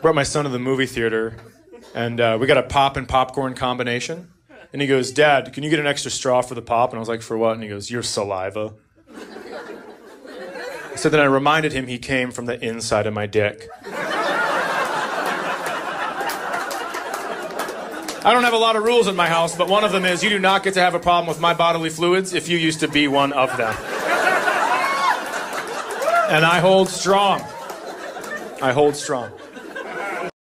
brought my son to the movie theater, and uh, we got a pop and popcorn combination. And he goes, Dad, can you get an extra straw for the pop? And I was like, For what? And he goes, Your saliva. So then I reminded him he came from the inside of my dick. I don't have a lot of rules in my house, but one of them is you do not get to have a problem with my bodily fluids if you used to be one of them. And I hold strong. I hold strong.